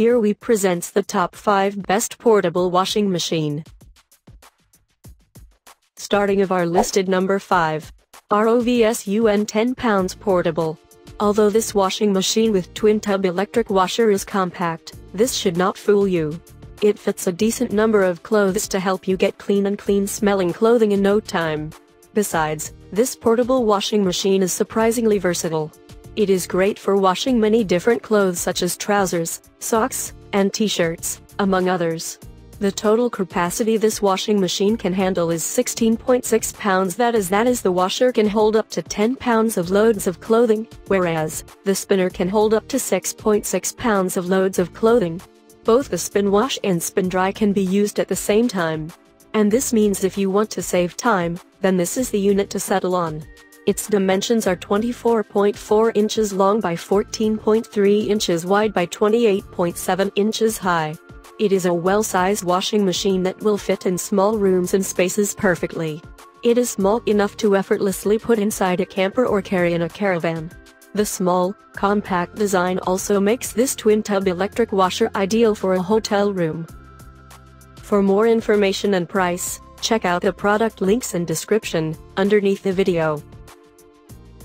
Here we presents the top 5 best portable washing machine. Starting of our listed number 5. ROVSUN 10 pounds portable. Although this washing machine with twin tub electric washer is compact, this should not fool you. It fits a decent number of clothes to help you get clean and clean smelling clothing in no time. Besides, this portable washing machine is surprisingly versatile. It is great for washing many different clothes such as trousers, socks, and t-shirts, among others. The total capacity this washing machine can handle is 16.6 pounds that is that is the washer can hold up to 10 pounds of loads of clothing, whereas, the spinner can hold up to 6.6 pounds of loads of clothing. Both the spin wash and spin dry can be used at the same time. And this means if you want to save time, then this is the unit to settle on. Its dimensions are 24.4 inches long by 14.3 inches wide by 28.7 inches high. It is a well-sized washing machine that will fit in small rooms and spaces perfectly. It is small enough to effortlessly put inside a camper or carry in a caravan. The small, compact design also makes this twin-tub electric washer ideal for a hotel room. For more information and price, check out the product links and description underneath the video.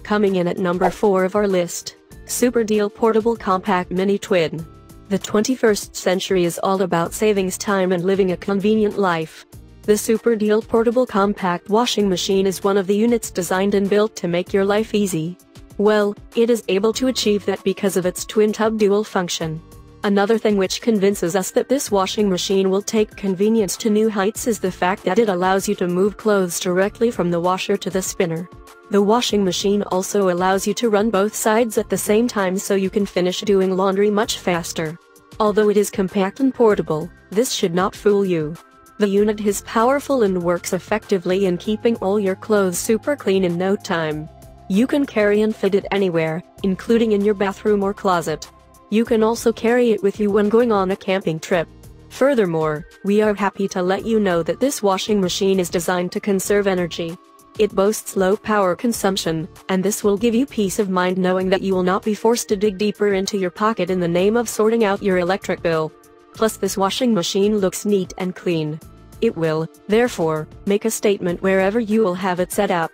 Coming in at number 4 of our list, Super Deal Portable Compact Mini Twin. The 21st century is all about savings time and living a convenient life. The Super Deal Portable Compact Washing Machine is one of the units designed and built to make your life easy. Well, it is able to achieve that because of its twin-tub dual function. Another thing which convinces us that this washing machine will take convenience to new heights is the fact that it allows you to move clothes directly from the washer to the spinner. The washing machine also allows you to run both sides at the same time so you can finish doing laundry much faster. Although it is compact and portable, this should not fool you. The unit is powerful and works effectively in keeping all your clothes super clean in no time. You can carry and fit it anywhere, including in your bathroom or closet. You can also carry it with you when going on a camping trip. Furthermore, we are happy to let you know that this washing machine is designed to conserve energy. It boasts low power consumption, and this will give you peace of mind knowing that you will not be forced to dig deeper into your pocket in the name of sorting out your electric bill. Plus this washing machine looks neat and clean. It will, therefore, make a statement wherever you will have it set up.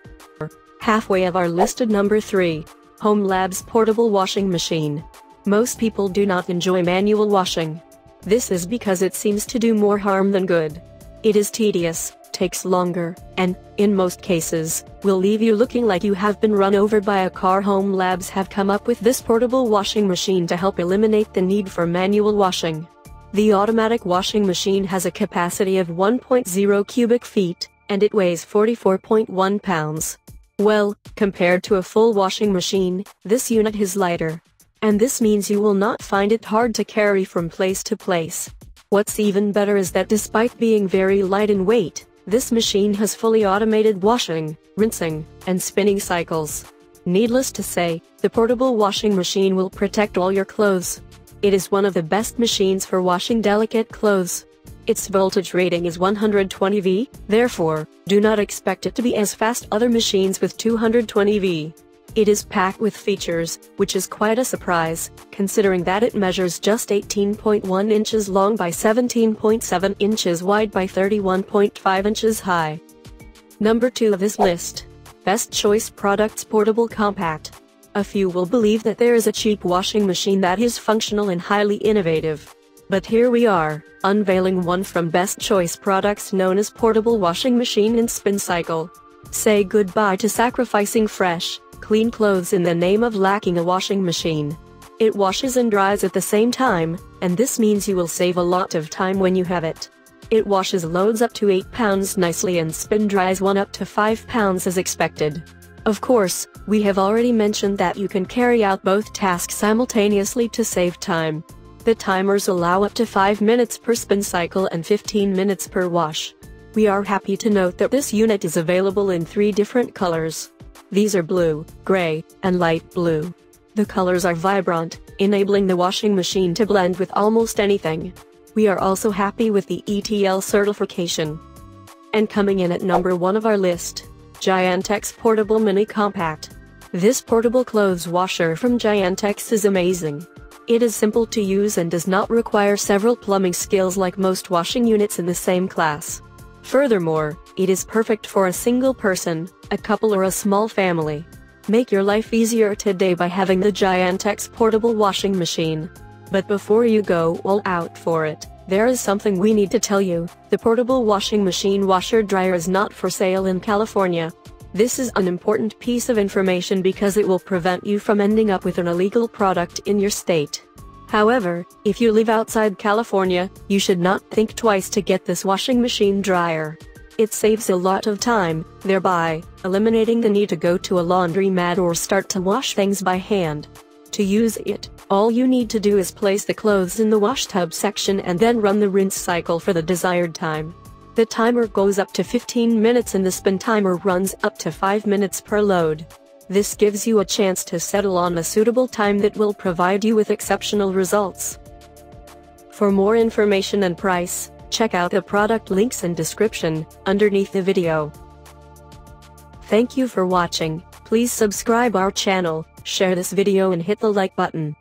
Halfway of our listed number 3. hOmeLabs Portable Washing Machine. Most people do not enjoy manual washing. This is because it seems to do more harm than good. It is tedious, takes longer, and, in most cases, will leave you looking like you have been run over by a car. hOmeLabs have come up with this portable washing machine to help eliminate the need for manual washing. The automatic washing machine has a capacity of 1.0 cubic feet, and it weighs 44.1 pounds. Well, compared to a full washing machine, this unit is lighter. And this means you will not find it hard to carry from place to place. What's even better is that despite being very light in weight, this machine has fully automated washing, rinsing, and spinning cycles. Needless to say, the portable washing machine will protect all your clothes. It is one of the best machines for washing delicate clothes. Its voltage rating is 120V, therefore, do not expect it to be as fast other machines with 220V. It is packed with features, which is quite a surprise, considering that it measures just 18.1 inches long by 17.7 inches wide by 31.5 inches high. Number 2 of this list. Best Choice Products Portable Compact. A few will believe that there is a cheap washing machine that is functional and highly innovative. But here we are, unveiling one from Best Choice Products known as Portable Washing Machine and Spin Cycle. Say goodbye to sacrificing fresh, clean clothes in the name of lacking a washing machine. It washes and dries at the same time, and this means you will save a lot of time when you have it. It washes loads up to 8 pounds nicely and spin dries one up to 5 pounds as expected. Of course, we have already mentioned that you can carry out both tasks simultaneously to save time. The timers allow up to 5 minutes per spin cycle and 15 minutes per wash. We are happy to note that this unit is available in three different colors. These are blue, gray, and light blue. The colors are vibrant, enabling the washing machine to blend with almost anything. We are also happy with the ETL certification. And coming in at number 1 of our list, Giantex Portable Mini Compact. This portable clothes washer from Giantex is amazing. It is simple to use and does not require several plumbing skills like most washing units in the same class. Furthermore, it is perfect for a single person, a couple or a small family. Make your life easier today by having the Giantex portable washing machine. But before you go all out for it, there is something we need to tell you. The portable washing machine washer dryer is not for sale in California. This is an important piece of information because it will prevent you from ending up with an illegal product in your state. However, if you live outside California, you should not think twice to get this washing machine dryer. It saves a lot of time, thereby eliminating the need to go to a laundromat or start to wash things by hand. To use it, all you need to do is place the clothes in the wash tub section and then run the rinse cycle for the desired time. The timer goes up to 15 minutes and the spin timer runs up to 5 minutes per load. This gives you a chance to settle on a suitable time that will provide you with exceptional results. For more information and price, check out the product links and description underneath the video. Thank you for watching, please subscribe our channel, share this video and hit the like button.